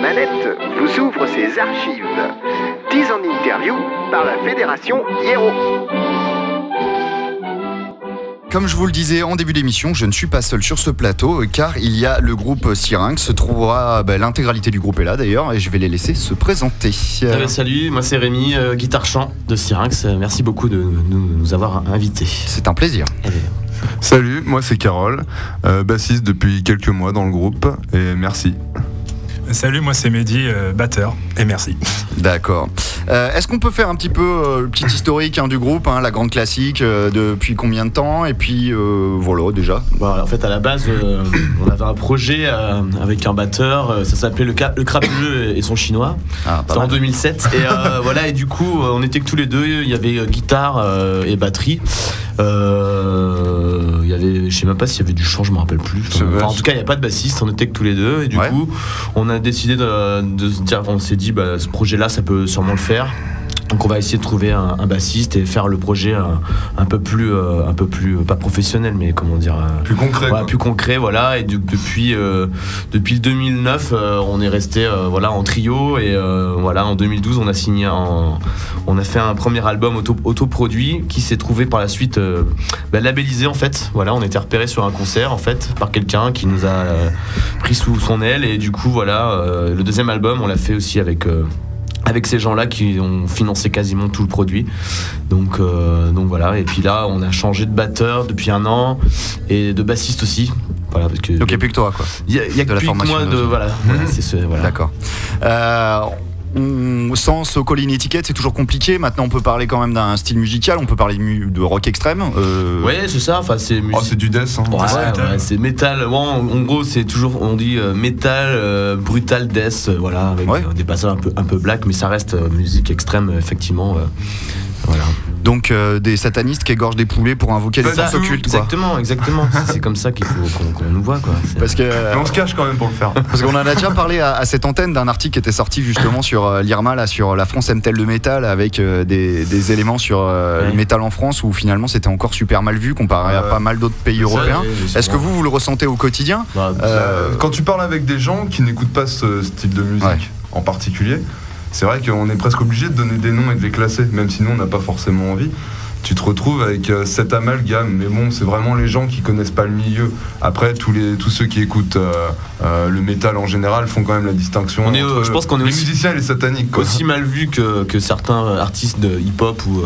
manette vous ouvre ses archives. 10 en interview par la Fédération Hiero. Comme je vous le disais en début d'émission, je ne suis pas seul sur ce plateau euh, car il y a le groupe Syrinx. Se trouvera bah, l'intégralité du groupe est là d'ailleurs et je vais les laisser se présenter. Eh ben, salut, moi c'est Rémi, euh, guitare chant de Syrinx. Euh, Merci beaucoup de nous, nous avoir invités. C'est un plaisir. Eh ben, Salut, moi c'est Carole, euh, bassiste depuis quelques mois dans le groupe et merci. Salut, moi c'est Mehdi, euh, batteur, et merci. D'accord. Euh, Est-ce qu'on peut faire un petit peu euh, le petit historique hein, du groupe, hein, la grande classique, euh, depuis combien de temps? Et puis euh, voilà déjà. En fait, à la base, euh, on avait un projet euh, avec un batteur, euh, ça s'appelait le, le Crabe Bleu et son chinois. Ah, C'était en mal. 2007. Et euh, voilà, et du coup, on était que tous les deux. Il y avait guitare euh, et batterie. Euh, sais même pas s'il y avait du chant, je me rappelle plus. Enfin, en tout cas, il n'y a pas de bassiste. On était que tous les deux. Et du Ouais. coup, on a décidé de, de se dire, on s'est dit, bah, ce projet-là, ça peut sûrement le faire. Donc on va essayer de trouver un, un bassiste et faire le projet un, un peu plus, euh, un peu plus pas professionnel, mais comment dire, euh, Plus concret. Ouais, plus concret, voilà. Et de- depuis, euh, depuis le 2009, euh, on est resté voilà, en trio. Et voilà, en 2012, on a signé un- on a fait un premier album auto, autoproduit qui s'est trouvé par la suite bah, labellisé en fait. Voilà, on était repéré sur un concert en fait par quelqu'un qui nous a pris sous son aile. Et du coup, voilà, le deuxième album, on l'a fait aussi avec. Avec ces gens-là qui ont financé quasiment tout le produit. Donc, euh, donc voilà. Et puis là, on a changé de batteur depuis un an et de bassiste aussi. Voilà, parce que Donc il n'y a plus que toi quoi. il y a, y que la plus que formation moi de- de voilà. voilà, c'est ce, voilà. D'accord. Euh, on- sans se coller une étiquette, c'est toujours compliqué. Maintenant, on peut parler quand même d'un style musical. On peut parler de, mu- de rock extrême. Euh, Ouais, c'est ça. Enfin, c'est Oh, c'est du death. Hein. Ouais, c'est métal. ouais, c'est métal. Ouais, en, en gros, c'est toujours, on dit euh, métal, euh, brutal death, euh, voilà, avec Ouais. euh, des passages un peu, un peu black, mais ça reste euh, musique extrême, effectivement. euh, voilà. Donc euh, des satanistes qui égorgent des poulets pour invoquer des forces tout. occultes. Exactement, exactement. C'est- comme ça qu'il faut qu'on nous voit, quoi. Parce que on se cache quand même pour le faire. Parce qu'on en a déjà parlé à, à cette antenne d'un article qui était sorti justement sur euh, l'IRMA, là, sur la France aime-t-elle le métal, avec euh, des, des éléments sur euh, Ouais. le métal en France où finalement c'était encore super mal vu comparé à pas mal d'autres pays européens. Est-ce que vous, vous le ressentez au quotidien? Bah, Euh, Euh, Quand tu parles avec des gens qui n'écoutent pas ce style de musique Ouais. en particulier, c'est vrai qu'on est presque obligé de donner des noms et de les classer, même si nous on n'a pas forcément envie. Tu te retrouves avec euh, cet amalgame, mais bon, c'est vraiment les gens qui connaissent pas le milieu. Après, tous, les, tous ceux qui écoutent euh, euh, le métal en général font quand même la distinction. On est, entre euh, je pense qu'on est les aussi- musiciens et les sataniques. Quoi. aussi mal vu que, que certains artistes de hip-hop ou,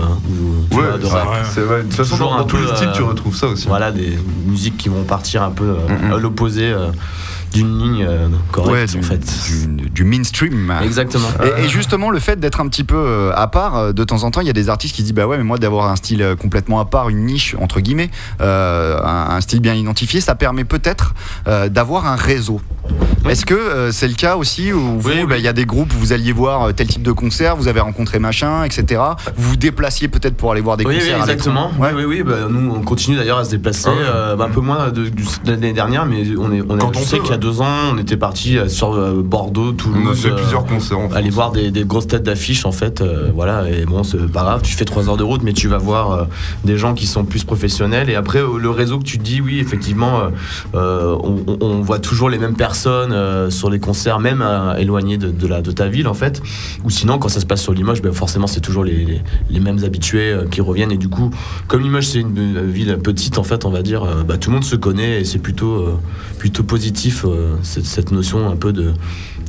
Ouais, de rap. C'est vrai. De toute façon, dans, tous les styles, tu retrouves ça aussi. Voilà, des musiques qui vont partir un peu à l'opposé d'une ligne euh, correcte, du, en fait. du, du mainstream. Exactement. Et, et justement, le fait d'être un petit peu euh, à part, euh, de temps en temps, il y a des artistes qui se disent Bah ouais, mais moi, d'avoir un style complètement à part, une niche, entre guillemets, euh, un, un style bien identifié, ça permet peut-être euh, d'avoir un réseau. Est-ce que euh, c'est le cas aussi où vous, Oui, bah, il oui. y a des groupes, vous alliez voir tel type de concert, vous avez rencontré machin, etc. Vous vous déplaciez peut-être pour aller voir des Oui, oui, concerts. à exactement. l'étranger. Oui, oui, oui. bah, nous, on continue d'ailleurs à se déplacer. Ah ouais. euh, bah, un peu moins de, l'année dernière, mais on est, on est, Quand on sais peut, qu'il y a ouais. Deux ans, on était parti euh, sur euh, Bordeaux, Toulouse. On a fait euh, plusieurs concerts en Aller France. voir des, des grosses têtes d'affiche en fait, voilà, et bon, c'est pas grave, tu fais trois heures de route, mais tu vas voir des gens qui sont plus professionnels. Et après, le réseau que tu te dis, oui, effectivement, on, voit toujours les mêmes personnes sur les concerts, même éloignés de, de la, de ta ville en fait. Ou sinon, quand ça se passe sur Limoges, ben, forcément, c'est toujours les, les, les mêmes habitués qui reviennent. Et du coup, comme Limoges, c'est une, ville petite, en fait, on va dire, bah, tout le monde se connaît et c'est plutôt, plutôt positif, euh, cette, cette notion un peu de,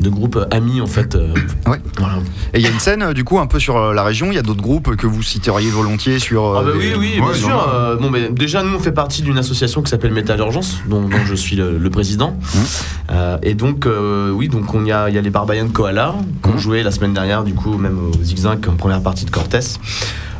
de groupe amis, en fait. euh, Ouais. voilà. Et il y a une scène, euh, du coup, un peu sur la région. Il y a d'autres groupes que vous citeriez volontiers sur. Ah bah des- oui, oui, Ouais, bien il sûr. a. Euh, bon, mais déjà, nous, on fait partie d'une association qui s'appelle Métal Urgence, dont, dont je suis le, le président. Euh, et donc, euh, oui, donc on y a, il y a les Barbarians Koala, qui ont Mhm. joué la semaine dernière, du coup, même au Zigzag, en première partie de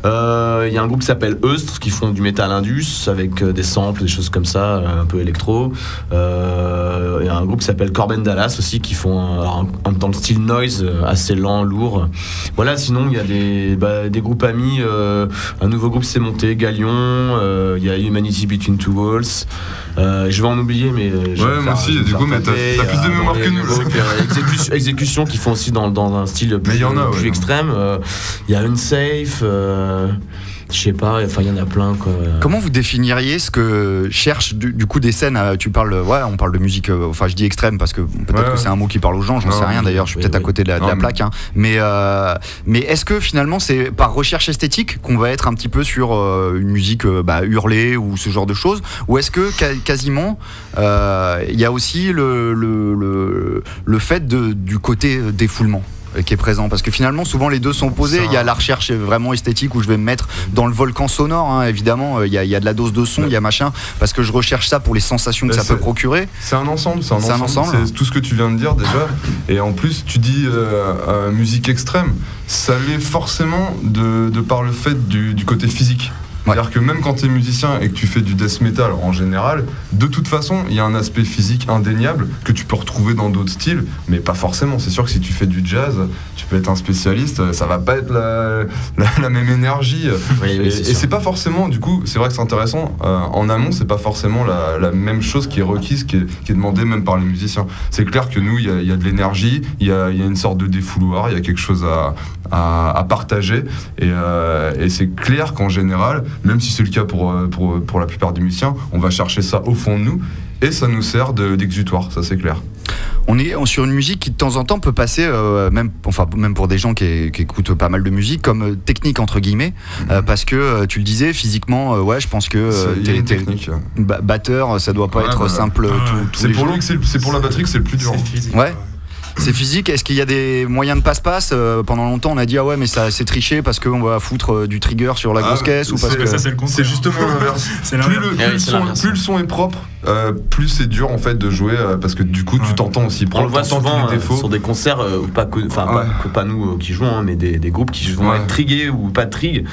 Cortez. Euh, Il y a un groupe qui s'appelle Eustre, qui font du métal indus, avec euh, des samples, des choses comme ça, euh, un peu électro. Euh, Il y a un groupe qui s'appelle Corben Dallas aussi, qui font un- un- dans le style noise, assez lent, lourd. Voilà, sinon, il y a des, bah, des groupes amis. euh, un nouveau groupe s'est monté, Galion. Il y a Humanity Between Two Walls. Je vais en oublier, mais. Ouais, moi aussi, du coup, mais t'as- plus de mémoire que nous, Exécution, Exécution qui font aussi dans, dans un style plus, Mais il y en a, plus ouais. extrême. Il y a Unsafe. Je sais pas, enfin il y en a plein quoi. Comment vous définiriez ce que cherchent du, du coup des scènes Tu parles, ouais, on parle de musique. euh, enfin, je dis extrême parce que peut-être Ouais. que c'est un mot qui parle aux gens. J'en sais rien d'ailleurs. Je suis oui, peut-être à côté de la, de Non, la mais- plaque. hein. Mais euh, mais est-ce que finalement c'est par recherche esthétique qu'on va être un petit peu sur euh, une musique euh, bah, hurlée ou ce genre de choses, ou est-ce que quasiment euh, il y a aussi le le, le, le fait de, du côté défoulement euh, qui est présent parce que finalement souvent les deux sont opposés il y a la recherche vraiment esthétique où je vais me mettre dans le volcan sonore hein, évidemment euh, il y, a, il y a de la dose de son il y a machin parce que je recherche ça pour les sensations que Bah, ça peut procurer C'est un ensemble, c'est un C'est un ensemble. ensemble. C'est tout ce que tu viens de dire déjà. Et en plus, tu dis euh, euh, musique extrême. Ça l'est forcément de, de par le fait du, du côté physique. Ouais. C'est-à-dire que même quand tu es musicien et que tu fais du death metal en général, de toute façon, il y a un aspect physique indéniable que tu peux retrouver dans d'autres styles, mais pas forcément. C'est sûr que si tu fais du jazz, tu peux être un spécialiste, ça va pas être la, la- la même énergie. Oui, Et, c'est et sûr. c'est pas forcément, du coup, c'est vrai que c'est intéressant. euh, en amont, c'est pas forcément la, la même chose qui est requise, qui est, qui est demandée même par les musiciens. C'est clair que nous, il y a, il y a de l'énergie, il y a, il y a une sorte de défouloir, il y a quelque chose à, à, à partager. Et, euh, et c'est clair qu'en général, même si c'est le cas pour, euh, pour, pour la plupart des musiciens, on va chercher ça au fond de nous. Et ça nous sert de- d'exutoire, ça c'est clair. on est sur une musique qui de temps en temps peut passer euh, même enfin même pour des gens qui, qui écoutent pas mal de musique comme euh, technique entre guillemets euh, parce que euh, tu le disais physiquement euh, ouais je pense que euh, t'es- technique. ba- batteur ça doit pas Ouais, être bah, simple ouais. C'est pour jours lui que c'est c'est pour la batterie que c'est le plus dur. C'est physique. Ouais. C'est physique. Est-ce qu'il y a des moyens de passe-passe Euh, Pendant longtemps, on a dit ah ouais, mais ça c'est triché parce qu'on va foutre euh, du trigger sur la Ah, grosse caisse ou parce que. Ça, c'est le contraire. C'est justement l'inverse. Plus, le, Ah plus le son, plus le son est propre, euh, plus c'est dur en fait de jouer euh, parce que du coup tu t'entends aussi. On le voit souvent euh, sur des concerts, euh, ou pas que, enfin pas, Ouais. que pas nous euh, qui jouons, hein, mais des, des groupes qui vont Ouais. être trigués ou pas trig.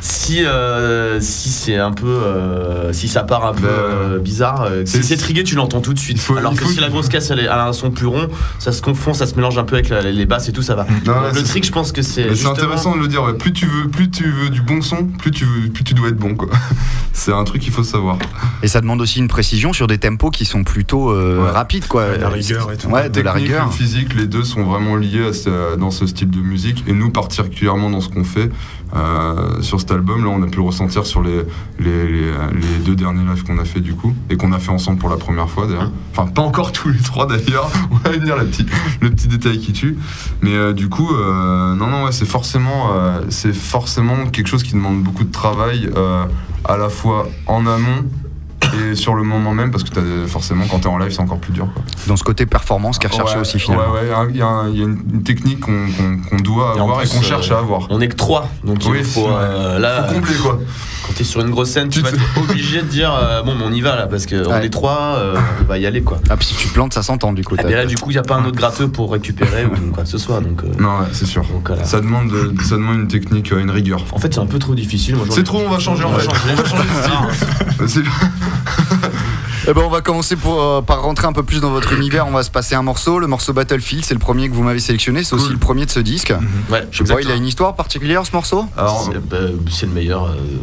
Si euh, si c'est un peu, euh, si ça part un peu bizarre, si c'est- trigué, tu l'entends tout de suite. Faut- Alors que faut si la grosse caisse elle, est- elle a un son plus rond, ça se confond, ça se mélange un peu avec la- les basses et tout, ça va. Non, ouais, le c'est- trick, je pense que c'est. Mais c'est justement- intéressant de le dire. ouais. Plus tu veux, plus tu veux du bon son, plus tu veux, plus tu dois être bon quoi. c'est un truc qu'il faut savoir. Et ça demande aussi une précision sur des tempos qui sont plutôt euh, Ouais. rapides quoi. De la rigueur et tout. Ouais, de la technique, rigueur. le physique, les deux sont vraiment liés à ce- dans ce style de musique. Et nous, particulièrement dans ce qu'on fait euh, sur cet album, là, on a pu le ressentir sur les, les, les- les deux derniers lives qu'on a fait du coup, et qu'on a fait ensemble pour la première fois d'ailleurs. Enfin, pas encore tous les trois d'ailleurs. On va venir le petit, le petit détail qui tue. Mais euh, du coup, euh, non, non, ouais, c'est forcément, c'est forcément quelque chose qui demande beaucoup de travail, à la fois en amont. Et sur le moment même, parce que t'as- forcément, quand t'es en live, c'est encore plus dur. Quoi. Dans ce côté performance qui est recherché Ouais, aussi finalement. Ouais, ouais, il y, a y une technique qu'on doit avoir et qu'on euh, cherche à avoir. On est que trois, donc Oui, il faut. c'est- euh, là, Faut combler quoi. Quand t'es sur une grosse scène, tu vas être obligé de dire euh, bon, mais on y va là, parce qu'on Ouais. est trois, euh, on va y aller quoi. Ah, puis si tu plantes, ça s'entend du coup. Et t'as- bien là, du coup, il n'y a pas un autre gratteux pour récupérer ou quoi que ce soit. Donc, euh, Non, ouais, c'est sûr. donc, voilà. Ça demande, de- ça demande une technique, euh, une rigueur. En fait, c'est un peu trop difficile. C'est trop, on va changer On fait. changer. On va changer de style. Eh ben, on va commencer pour, euh, par rentrer un peu plus dans votre univers. On va se passer un morceau. Le morceau Battlefield, c'est le premier que vous m'avez sélectionné. C'est aussi Cool. le premier de ce disque. Ouais, Je sais pas, il a une histoire particulière ce morceau Alors, C'est bah, c'est le meilleur. euh.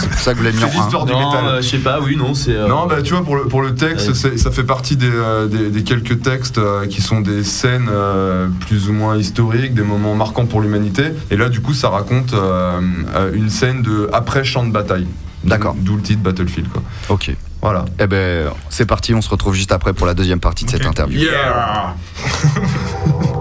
C'est pour ça que vous l'avez mis en l'histoire du non, métal. euh, je sais pas, oui, non, c'est. euh, Non, bah tu vois, pour le, pour le texte, Ouais. ça fait partie des, euh, des, des quelques textes euh, qui sont des scènes euh, plus ou moins historiques, des moments marquants pour l'humanité. Et là, du coup, ça raconte euh, euh, une scène de après champ de bataille. D'accord. D'où le titre Battlefield, quoi. Ok. Voilà. Eh ben, c'est parti. On se retrouve juste après pour la deuxième partie de cette interview. Yeah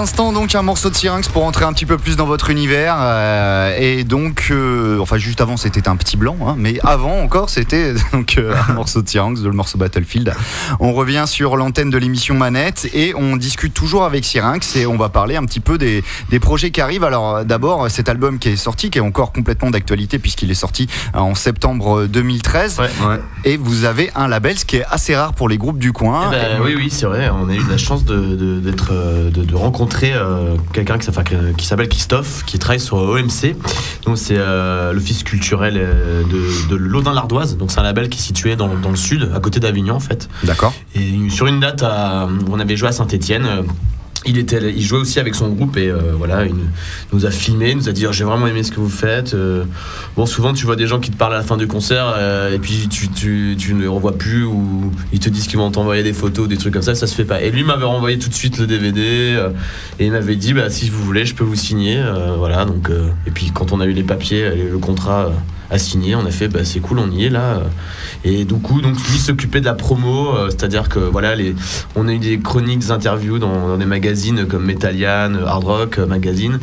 l'instant, donc, un morceau de Syrinx pour entrer un petit peu plus dans votre univers. euh, et donc, euh, enfin, juste avant, c'était un petit blanc, hein, mais avant encore, c'était donc euh, un morceau de Syrinx, le morceau Battlefield. On revient sur l'antenne de l'émission Manette et on discute toujours avec Syrinx et on va parler un petit peu des, des projets qui arrivent. Alors, d'abord, cet album qui est sorti, qui est encore complètement d'actualité puisqu'il est sorti en septembre 2013. Ouais. Ouais. Et vous avez un label, ce qui est assez rare pour les groupes du coin. Eh ben, oui, oui, c'est vrai. On a eu la chance de, de- de, de rencontrer euh, quelqu'un qui, s'appelle- enfin, qui s'appelle Christophe, qui travaille sur OMC. Donc c'est euh, l'office culturel euh, de, de l'Audin-Lardoise. Donc c'est un label qui est situé dans, dans le sud, à côté d'Avignon en fait. D'accord. Et sur une date, à- on avait joué à Saint-Étienne. Il, était, il jouait aussi avec son groupe et euh, voilà, il nous a filmé, il nous a dit j'ai vraiment aimé ce que vous faites. Euh, bon, souvent tu vois des gens qui te parlent à la fin du concert euh, et puis tu, tu, tu ne les revois plus ou ils te disent qu'ils vont t'envoyer des photos, des trucs comme ça, ça se fait pas. Et lui m'avait renvoyé tout de suite le DVD euh, et il m'avait dit bah, si vous voulez, je peux vous signer. Euh, voilà, donc, euh, et puis quand on a eu les papiers, le contrat à signer, on a fait bah, c'est cool, on y est là. Et du coup, donc lui s'occupait de la promo, euh, c'est-à-dire que voilà, les, on a eu des chroniques, des interviews dans, dans des magazines comme Metallian, euh, Hard Rock euh, Magazine,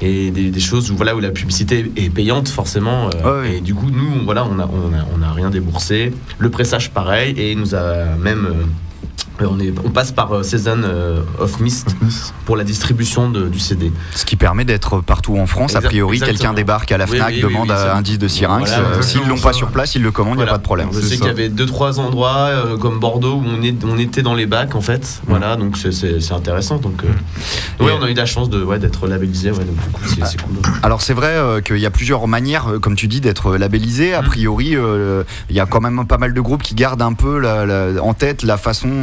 et des, des choses où voilà où la publicité est payante forcément. euh. Et du coup, nous, voilà, on a, on a, on a rien déboursé. Le pressage pareil, et il nous a même on, est, on passe par euh, Season euh, of Mist pour la distribution de- du CD. Ce qui permet d'être partout en France. A priori, quelqu'un débarque à la FNAC, oui, oui, demande oui, un disque de Syrinx. Voilà, Euh, S'ils l'ont pas sur place, ils le commandent, il n'y a pas de problème. Je sais qu'il y avait deux trois endroits euh, comme Bordeaux où on, est, on était dans les bacs en fait. Voilà, donc c'est- intéressant. Donc, euh, ouais, on a eu la chance de ouais, d'être labellisé. Ouais, donc du coup, c'est cool. Alors c'est vrai euh, qu'il y a plusieurs manières, comme tu dis, d'être labellisé. A Mm. priori, il y a quand même pas mal de groupes qui gardent un peu la- la- en tête la façon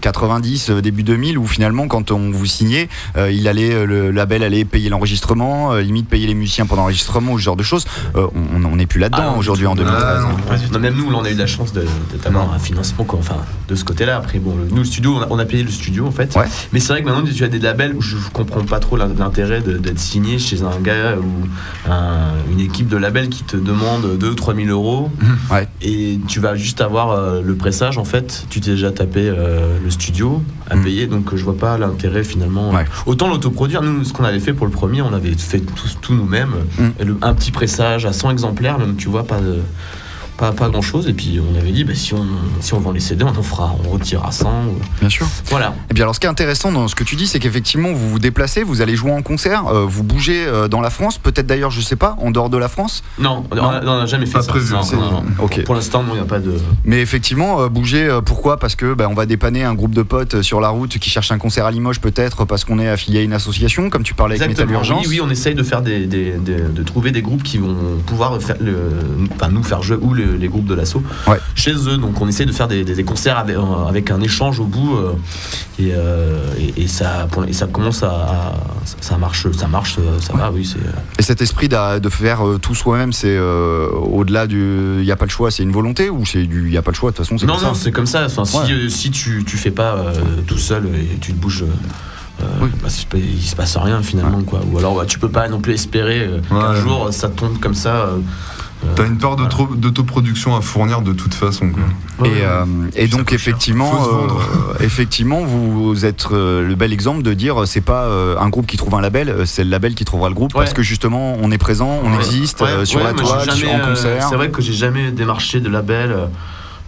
90, euh, début 2000, où finalement quand on vous signait, euh, il allait, euh, le label allait payer l'enregistrement, euh, limite payer les musiciens pendant l'enregistrement ou ce genre de choses. Euh, on n'est plus là-dedans Ah, aujourd'hui en tout. 2013. Ah, non. hein. Non, même nous, là, on a eu la chance d'avoir un financement, quoi, enfin, de ce côté-là. Après, bon, le- nous, le studio, on a, on a payé le studio, en fait. Ouais. Mais c'est vrai que maintenant, tu as des labels où je comprends pas trop l'in- l'intérêt de- d'être signé chez un gars ou un- une équipe de labels qui te demande 2 ou 3 000 euros. Ouais. Et tu vas juste avoir euh, le pressage, en fait. Tu t'es déjà tapé euh, le studio à Mm. payer, donc euh, je vois pas l'intérêt finalement. Ouais. Autant l'autoproduire, nous, ce qu'on avait fait pour le premier, on avait fait tout, tout nous-mêmes. Mm. Un petit pressage à 100 exemplaires, même, tu vois, pas de pas, pas grand chose et puis on avait dit bah, si, on, si on vend les CD on en fera on retirera 100 ou- Bien sûr. voilà Et bien alors ce qui est intéressant dans ce que tu dis, c'est qu'effectivement vous vous déplacez, vous allez jouer en concert, euh, vous bougez euh, dans la France, peut-être d'ailleurs, je sais pas, en dehors de la France. non on Non. a- on n'a jamais fait Pas ça prévu, Non, c'est- non, non. Ok. pour l'instant non il n'y a pas de Mais effectivement, euh, bouger, euh, pourquoi? Parce que bah, on va dépanner un groupe de potes sur la route qui cherchent un concert à Limoges, peut-être parce qu'on est affilié à une association, comme tu parlais avec Metal Exactement. Urgence. Oui, oui, on essaye de faire des, des- des- de trouver des groupes qui vont pouvoir faire le, enfin, nous faire jouer ou le- les groupes de l'assaut Ouais. chez eux. Donc on essaye de faire des, concerts avec, euh, avec un échange au bout euh, et, euh, et, et ça, et ça commence à, à- ça marche, ça marche, ça va, oui. C'est Et cet esprit de faire tout soi-même, c'est euh, au-delà du. Il n'y a pas le choix, c'est une volonté ou c'est du. Il n'y a pas le choix, de toute façon, c'est non, comme non, c'est comme ça. Enfin, si, euh, tu, tu fais pas euh, tout seul et tu te bouges. euh, Oui. bah, il se passe rien finalement quoi ou alors bah, tu peux pas non plus espérer euh, qu'un Ouais. jour ça tombe comme ça euh, T'as une part d'autoproduction à fournir de toute façon. quoi. Et, euh, et donc cher. effectivement, euh, effectivement, vous êtes euh, le bel exemple de dire c'est pas un groupe qui trouve un label, c'est le label qui trouvera le groupe Ouais. parce que justement on est présent, on Ouais. existe Ouais, sur ouais, la toile, jamais, en concert. C'est vrai que j'ai jamais démarché de label euh,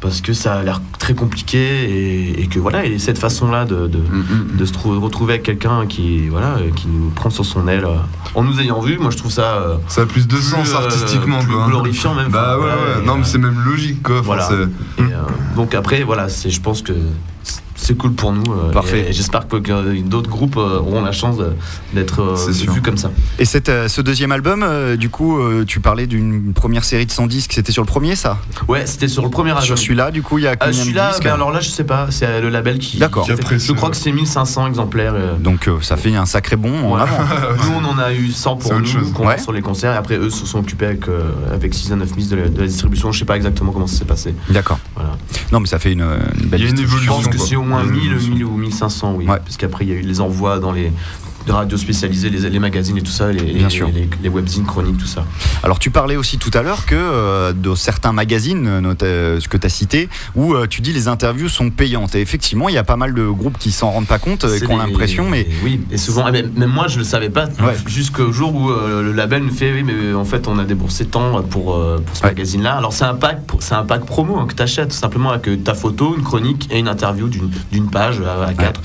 parce que ça a l'air très compliqué et, et que voilà, et cette façon-là de, de, Mm, de se trou- retrouver avec quelqu'un qui, voilà, qui nous prend sur son aile euh, en nous ayant vu, moi je trouve ça euh, Ça a plus de plus, sens euh, artistiquement. plus quoi, hein. glorifiant même. Bah ouais, ouais. Non, mais c'est même logique quoi. Voilà. et, euh, donc après, voilà, c'est, je pense que c'est cool pour nous. euh, Parfait. J'espère que, que d'autres groupes euh, auront la chance d'être euh, sûr. vus comme ça. Et cette, euh, ce deuxième album, euh, du coup, euh, tu parlais d'une première série de 100 disques, c'était sur le premier ça? Ouais, c'était sur le premier album. Sur celui-là, du coup, il y a combien de disques ben alors là, je sais pas, c'est le label qui. D'accord. Je crois que c'est 1500 exemplaires. euh, Donc euh, ça fait un sacré avant. nous, on en a eu 100 C'est pour nous, Ouais. sur les concerts, et après, eux se sont occupés avec, euh, avec Season of Mist de la, de la distribution. Je sais pas exactement comment ça s'est passé. D'accord. Voilà. Non, mais ça fait une, une belle Il y a une. Je évolution. pense que moins Il y a une 1000, évolution. 1000 ou 1500, oui. Ouais. Parce qu'après, il y a eu les envois dans les de radios spécialisées, les, les magazines et tout ça, les, Bien les, sûr. les, les webzines chroniques, tout ça. Alors tu parlais aussi tout à l'heure que euh, de certains magazines, euh, euh, ce que tu as cité, où euh, tu dis les interviews sont payantes. Et effectivement, il y a pas mal de groupes qui s'en rendent pas compte et qui ont l'impression, mais Oui, et souvent, eh ben, même moi je le savais pas, Ouais. jusqu'au jour où le label me fait Oui, mais en fait on a déboursé tant pour, pour ce Ouais. magazine-là. Alors c'est un pack, c'est un pack promo hein, que tu achètes tout simplement avec ta photo, une chronique et une interview d'une page à, à quatre.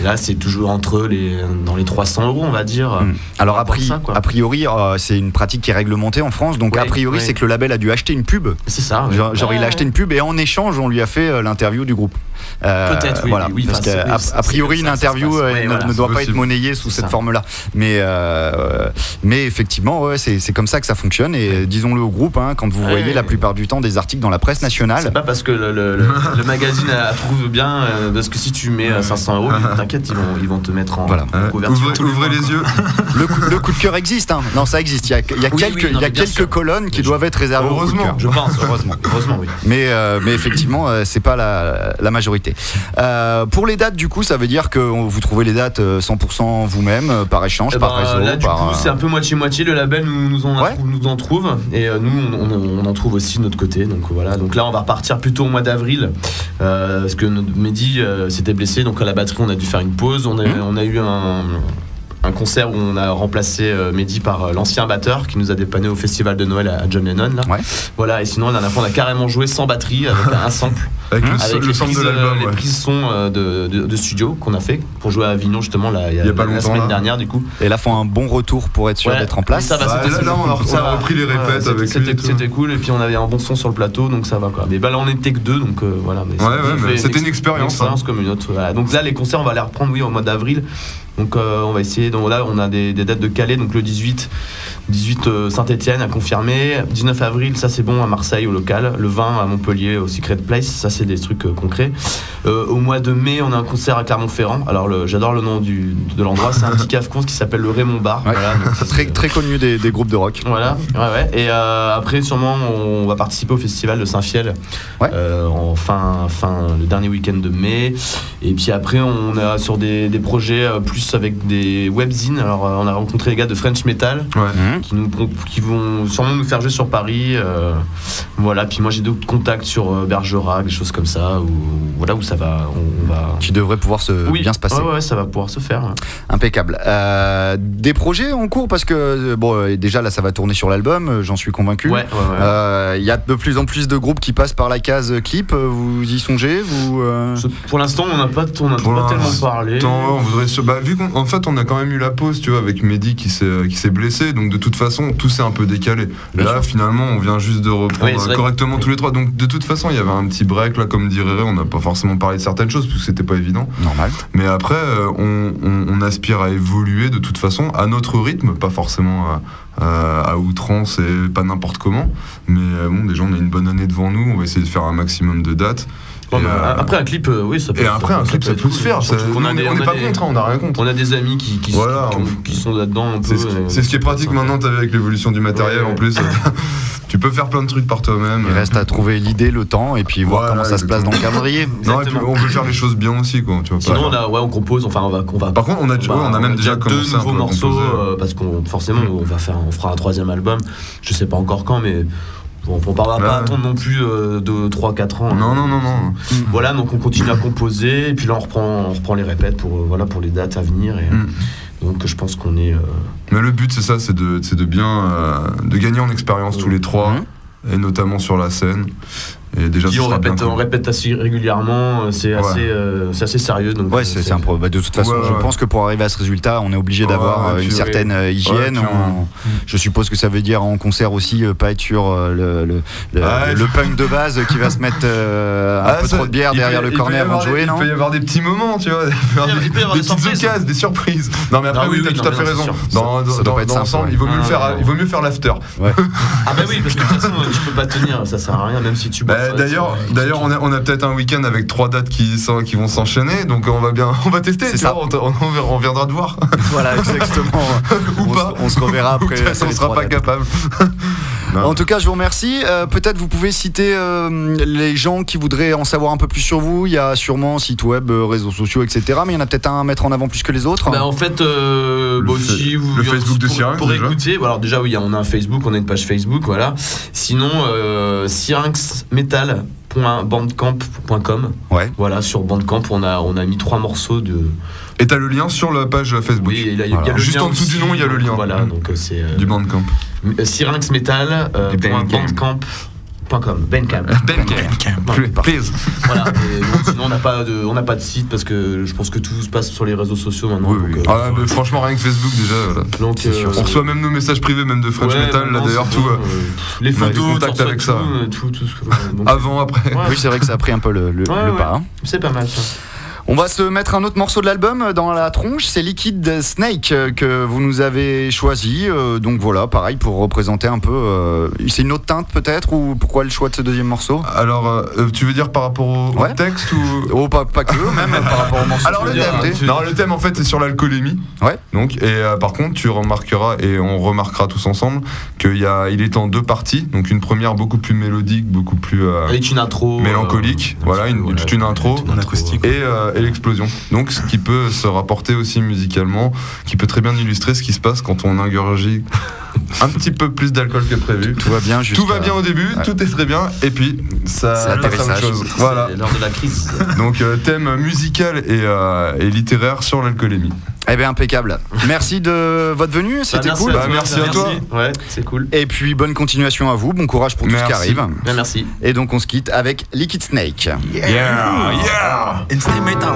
Et là c'est toujours entre les, dans les 300 euros, on va dire. Hmm. Alors a, par rapport à pri- ça, quoi. a priori, euh, c'est une pratique qui est réglementée en France. Donc Ouais, a priori, ouais. c'est que le label a dû acheter une pub. C'est ça. ouais. Genre, genre, il a Ouais. acheté une pub et en échange, on lui a fait euh, l'interview du groupe. Euh, Peut-être, oui, voilà. oui, oui, Parce enfin, qu'a- c'est- a, c'est- a priori, c'est une interview passe. euh, Ouais, ne, voilà, ne c'est doit pas être monnayée sous C'est cette forme-là. Mais, euh, mais effectivement, ouais, c'est c'est comme ça que ça fonctionne. Et disons-le au groupe, hein, quand vous Ouais, voyez la plupart du temps des articles dans la presse C'est nationale. pas parce que le, le- le- le magazine trouve bien, euh, parce que si tu mets euh, 500 euros, t'inquiète, ils vont, ils vont te mettre en, Voilà. couverture. Ouvrez, les ouvrez les quoi. yeux. Le coup, le coup de cœur existe. hein. Non, ça existe. Il y a, il y a Oui, quelques, oui, il y a quelques sûr. colonnes qui Mais je- doivent être réservées au coup de Heureusement. cœur. Je pense, heureusement. heureusement oui. Mais, euh, mais effectivement, euh, c'est pas la, la majorité. Euh, pour les dates, du coup, ça veut dire que vous trouvez les dates euh, 100% vous-même, euh, par échange, Eh par ben, réseau, là, du par. coup, euh, c'est un peu moitié-moitié. Le label nous, nous, en, Ouais. nous en trouve et euh, nous, on, en trouve aussi de notre côté. Donc voilà. Donc là, on va repartir plutôt au mois d'avril euh, parce que notre Mehdi euh, s'était blessé. Donc à la batterie, on a dû faire une pause. On a, on a eu un, un concert où on a remplacé euh, Mehdi par euh, l'ancien batteur qui nous a dépanné au festival de Noël à John Lennon. Là. Ouais. Voilà. Et sinon, la dernière fois, on a carrément joué sans batterie avec un sample. Avec le, avec le les prises, de euh, les ouais. prises son euh, de, de- de studio qu'on a fait pour jouer à Avignon justement là, il y a, y a pas la semaine là. dernière du coup. Et là, font un bon retour pour être sûr Ouais, d'être en place. Ça va, Bah, c'était là, là, on a- ça on a va. repris les répètes c'était- avec lui C'était c'était cool et puis on avait un bon son sur le plateau donc ça va quoi. Mais bah là on était que deux donc euh, voilà. mais Ouais, mais fait c'était une ex- expérience, expérience comme une autre. voilà. Donc là les concerts on va les reprendre oui au mois d'avril. Donc euh, on va essayer. Donc là on a des, des dates de Calais donc le 18. 18 Saint-Etienne à confirmer, 19 avril ça c'est bon à Marseille au local, le 20 à Montpellier au Secret Place, ça c'est des trucs euh, concrets. Euh, au mois de mai on a un concert à Clermont-Ferrand, alors j'adore le nom du, de l'endroit, c'est un petit cave qui s'appelle le Raymond Bar. Ouais. Voilà, donc ça, Très, très connu des, des groupes de rock. voilà, ouais, ouais. Et après, sûrement, on va participer au festival de Saint-Fiel Ouais. en fin, fin, le dernier week-end de mai. Et puis après, on est sur des, des projets euh, avec des webzines. Alors, euh, on a rencontré les gars de French Metal Ouais. Mhm. qui, nous, qui vont sûrement nous faire jouer sur Paris. euh, voilà, puis moi, j'ai d'autres contacts sur euh, Bergerac, des choses comme ça, où, voilà, où ça va. On, on va... Qui devrait pouvoir se, Oui, bien se passer. Ouais, ouais, ça va pouvoir se faire. Impeccable. Euh, des projets en cours parce que bon, déjà là, ça va tourner sur l'album, j'en suis convaincu. Ouais, ouais, ouais. Euh, Il y a de plus en plus de groupes qui passent par la case clip. Vous y songez vous euh, Pour l'instant, on n'a pas, on tellement parlé. On voudrait se- bah, vu qu'en en fait on a quand même eu la pause tu vois avec Mehdi qui s'est blessé. Donc de toute façon tout s'est un peu décalé. Là finalement on vient juste de reprendre Oui, que- correctement tous les trois. Donc de toute façon il y avait un petit break là comme dirait on n'a pas forcément parlé de certaines choses parce que c'était pas évident. Normal. mais après euh, on, on- on aspire à évoluer de toute façon à notre rythme. Pas forcément à, à- à outrance et pas n'importe comment. Mais euh, bon déjà on a une bonne année devant nous. On va essayer de faire un maximum de dates Euh, après un clip, euh, oui, ça peut et après un clip ça peut se faire ça- on n'est pas des- contre on n'a rien contre On a des amis qui, qui, Voilà, qui, on- qui sont là-dedans un peu. C'est ce, qui- euh, c'est ce qui est pratique maintenant, t'as vu, avec l'évolution du matériel Ouais, en plus. tu peux faire plein de trucs par toi-même. Il reste à trouver l'idée, le temps et puis voir Voilà, comment ça se place dans le calendrier. Non, et puis Exactement. on veut faire les choses bien aussi, quoi. Tu vois, Sinon, on, a, ouais, on compose, enfin, on va. On va Par contre, on a, ouais, on a même déjà deux commencé nouveaux morceaux parce qu'on forcément on va faire on fera un troisième album je sais pas encore quand mais on, on parlera Ouais, pas attendre non plus euh, de 3 4 ans Non, non, non, non. voilà donc on continue à composer et puis là on reprend on reprend les répètes pour euh, voilà pour les dates à venir et, Mm. donc je pense qu'on est euh, Mais le but, c'est ça, c'est de, de bien euh, de gagner en expérience tous les trois, Mhm. et notamment sur la scène. Et déjà, on répète, on cool. répète assez régulièrement euh, c'est Ouais. assez euh, c'est assez sérieux donc Ouais, c'est c'est un pro- bah, De toute façon, Ouais, je pense que pour arriver à ce résultat, on est obligé Ouais, d'avoir ouais, euh, une certaine hygiène. Ouais, puis on- On- Je suppose que ça veut dire en concert aussi euh, pas être sur le, le, le- Ouais, le punk de base qui va se mettre euh, un Ah, peu ça- trop de bière derrière peut- le cornet avant de jouer, Il peut y avoir des petits moments, tu vois. Il peut y avoir des petites surprises. occasions, des surprises. Non, mais après, Ah oui, t'as tout à fait raison. Dans, l'ensemble, il vaut mieux Ah, faire, l'after. ah bah oui parce que de toute façon tu peux pas tenir ça sert à rien même si tu Bah, bosses, d'ailleurs, on a, on a peut-être un week-end avec trois dates qui, vont s'enchaîner, donc on va bien, on va tester. C'est tu ça. vois, on, te- on- on viendra te voir. Voilà, exactement. Ou on, pas. Se, on se reverra après. on les sera pas capable. Non. En tout cas, je vous remercie. Euh, Peut-être vous pouvez citer euh, les gens qui voudraient en savoir un peu plus sur vous. Il y a sûrement site web, euh, réseaux sociaux, etc. Mais il y en a peut-être un à mettre en avant plus que les autres. Bah, en fait, euh, Le fa- si vous le Facebook de Syrinx, pour déjà. écouter, alors déjà oui, on a un Facebook, on a une page Facebook, voilà. Sinon, euh, syrinxmetal.bandcamp.com. Ouais. Voilà, sur Bandcamp, on a on a mis trois morceaux de. Et t'as le lien sur la page Facebook Oui, là, y a- le Juste lien en dessous du nom, il y a le lien. Voilà, donc euh, c'est euh, du Bandcamp. euh, syrinxmetal. Du point Bandcamp. bandcamp.com. Bandcamp. Bandcamp. Please- Please. voilà. Et donc, sinon, on n'a pas de on n'a pas de site parce que je pense que tout se passe sur les réseaux sociaux maintenant. Oui, donc, oui. euh, Ah, mais franchement, rien que Facebook déjà. voilà. donc, euh, On reçoit même nos messages privés, même de French Ouais, Metal, là d'ailleurs, tout. euh, euh, les photos, reçois avec tout, ça. euh, Tout, tout, ce que- donc, Avant, après. Ouais. Oui, c'est vrai que ça a pris un peu le, le- Ouais, le ouais. pas. hein. C'est pas mal ça. On va se mettre un autre morceau de l'album dans la tronche, c'est Liquid Snake euh, que vous nous avez choisi. euh, donc voilà, pareil pour représenter un peu. euh, c'est une autre teinte peut-être ou pourquoi le choix de ce deuxième morceau? Alors, euh, tu veux dire par rapport au, Ouais. texte ou. Oh, pas, pas que, même par rapport au morceau. Alors le thème, non, le thème en fait c'est sur l'alcoolémie. Ouais. Donc et euh, par contre tu remarqueras et on remarquera tous ensemble qu'il y a, il est en deux parties. Donc une première beaucoup plus mélodique, beaucoup plus euh, Avec une intro. mélancolique. euh, voilà, une, toute une intro. En acoustique. Et, euh, et l'explosion. Donc ce qui peut se rapporter aussi musicalement, qui peut très bien illustrer ce qui se passe quand on ingurgite un petit peu plus d'alcool que prévu. Tout va bien. Tout va bien au début, Ouais. tout est très bien, et puis ça C'est passe à autre l'atterrissage. chose. c'est Voilà. Lors de la crise. Donc euh, thème musical et, euh, et littéraire sur l'alcoolémie. Eh bien, impeccable. Merci de votre venue, c'était Bah, merci cool. à Bah, merci à toi. Ouais, c'est cool. Et puis, bonne continuation à vous, bon courage pour tout ce qui arrive. Bien, merci. Et donc, on se quitte avec Liquid Snake. Yeah, yeah. Metal.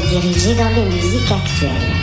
Se diriger dans les musiques actuelles.